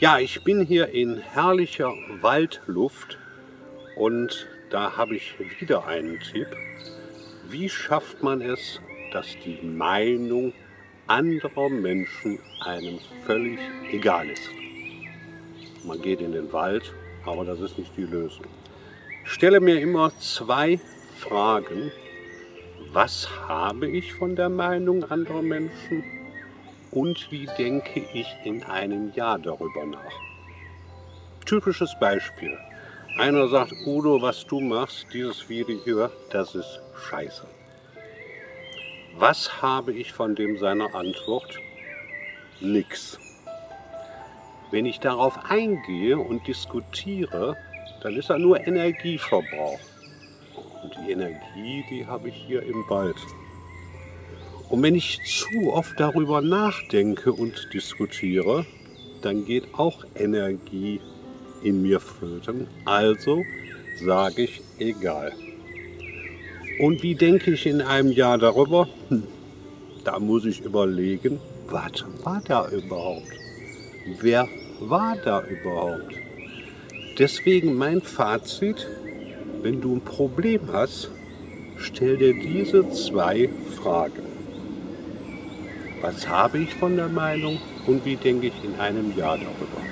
Ja, ich bin hier in herrlicher Waldluft und da habe ich wieder einen Tipp. Wie schafft man es, dass die Meinung anderer Menschen einem völlig egal ist? Man geht in den Wald, aber das ist nicht die Lösung. Ich stelle mir immer zwei Fragen. Was habe ich von der Meinung anderer Menschen und wie denke ich in einem Jahr darüber nach? Typisches Beispiel. Einer sagt, Udo, was du machst, dieses Video hier, das ist scheiße. Was habe ich von dem seiner Antwort? Nix. Wenn ich darauf eingehe und diskutiere, dann ist er nur Energieverbrauch. Und die Energie, die habe ich hier im Wald. Und wenn ich zu oft darüber nachdenke und diskutiere, dann geht auch Energie in mir flöten. Also sage ich egal. Und wie denke ich in einem Jahr darüber? Hm, da muss ich überlegen, was war da überhaupt? Wer war da überhaupt? Deswegen mein Fazit, wenn du ein Problem hast, stell dir diese zwei Fragen. Was habe ich von der Meinung und wie denke ich in einem Jahr darüber?